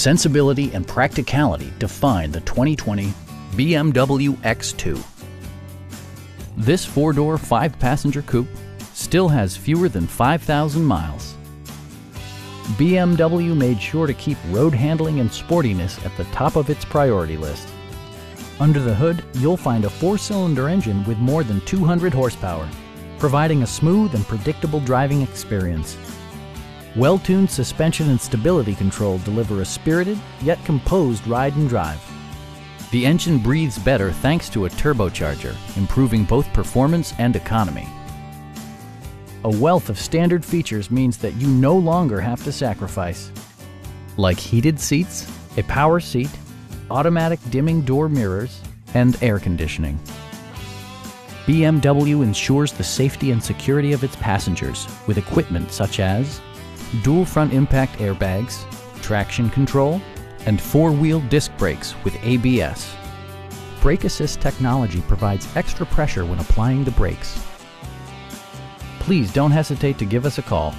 Sensibility and practicality define the 2020 BMW X2. This four-door, five-passenger coupe still has fewer than 5,000 miles. BMW made sure to keep road handling and sportiness at the top of its priority list. Under the hood, you'll find a four-cylinder engine with more than 200 horsepower, providing a smooth and predictable driving experience. Well-tuned suspension and stability control deliver a spirited yet composed ride and drive. The engine breathes better thanks to a turbocharger, improving both performance and economy. A wealth of standard features means that you no longer have to sacrifice. Like heated seats, a power seat, automatic dimming door mirrors, and air conditioning. BMW ensures the safety and security of its passengers with equipment such as dual front impact airbags, traction control, and four-wheel disc brakes with ABS. Brake Assist technology provides extra pressure when applying the brakes, please don't hesitate to give us a call